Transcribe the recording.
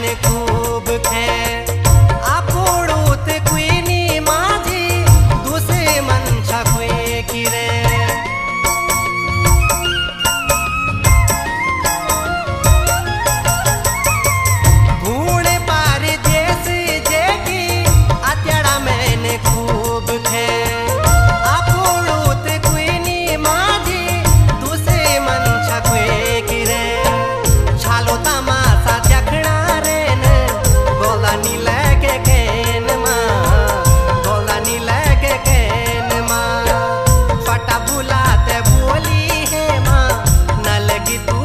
को begitu